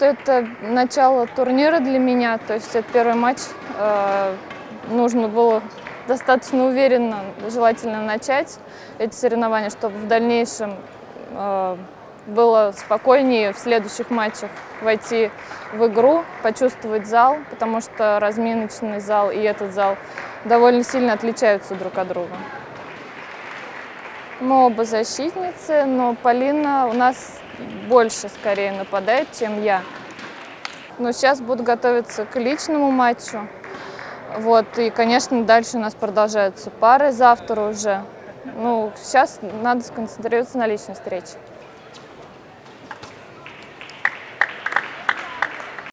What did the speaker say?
что это начало турнира для меня, то есть это первый матч. Э, нужно было достаточно уверенно, желательно начать эти соревнования, чтобы в дальнейшем э, было спокойнее в следующих матчах войти в игру, почувствовать зал, потому что разминочный зал и этот зал довольно сильно отличаются друг от друга. Мы оба защитницы, но Полина у нас больше скорее нападает, чем я. Но сейчас буду готовиться к личному матчу. Вот, и, конечно, дальше у нас продолжаются пары завтра уже. Ну, сейчас надо сконцентрироваться на личной встрече.